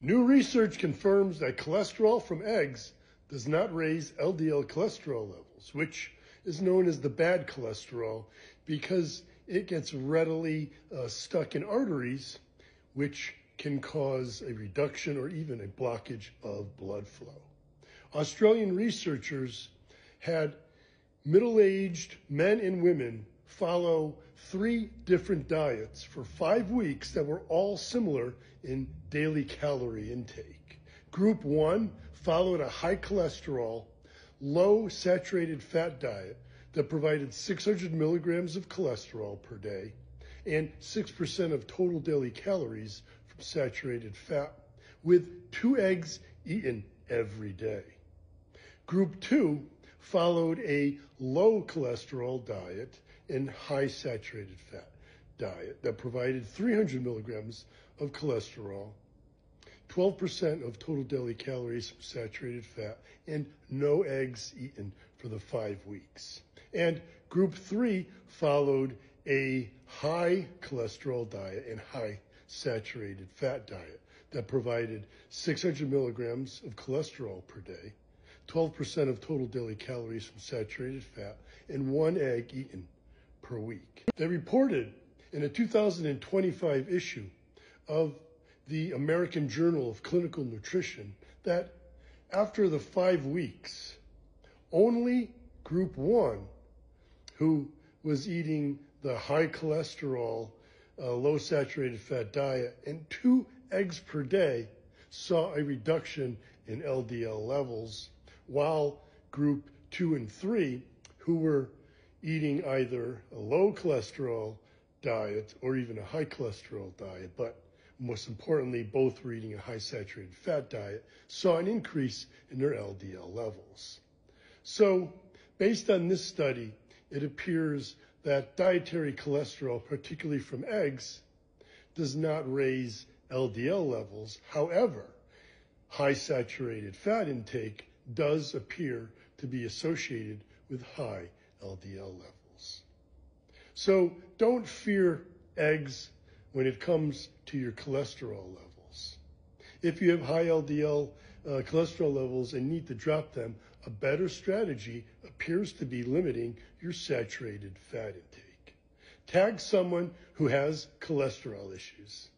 New research confirms that cholesterol from eggs does not raise LDL cholesterol levels, which is known as the bad cholesterol because it gets readily uh, stuck in arteries, which can cause a reduction or even a blockage of blood flow. Australian researchers had middle aged men and women follow three different diets for five weeks that were all similar in daily calorie intake. Group one followed a high cholesterol, low saturated fat diet that provided 600 milligrams of cholesterol per day and 6% of total daily calories from saturated fat, with two eggs eaten every day. Group two followed a low cholesterol diet and high saturated fat diet that provided 300 milligrams of cholesterol, 12% of total daily calories from saturated fat, and no eggs eaten for the five weeks. And group three followed a high cholesterol diet and high saturated fat diet that provided 600 milligrams of cholesterol per day, 12% of total daily calories from saturated fat, and one egg eaten per week. They reported in a 2025 issue of the American Journal of Clinical Nutrition that after the five weeks, only group one, who was eating the high cholesterol, uh, low saturated fat diet, and two eggs per day, saw a reduction in LDL levels, while group two and three, who were eating either a low cholesterol diet or even a high cholesterol diet, but most importantly, both were eating a high saturated fat diet, saw an increase in their LDL levels. So, based on this study, it appears that dietary cholesterol, particularly from eggs, does not raise LDL levels. However, high saturated fat intake does appear to be associated with high LDL levels. So don't fear eggs when it comes to your cholesterol levels. If you have high LDL uh, cholesterol levels and need to drop them, a better strategy appears to be limiting your saturated fat intake. Tag someone who has cholesterol issues.